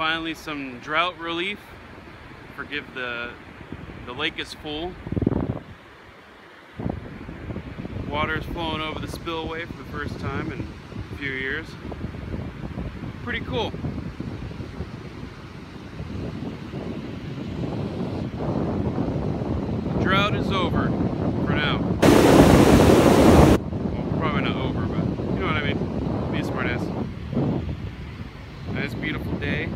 finally some drought relief. Forgive the, the lake is full. Water is flowing over the spillway for the first time in a few years. Pretty cool. Drought is over. this beautiful day.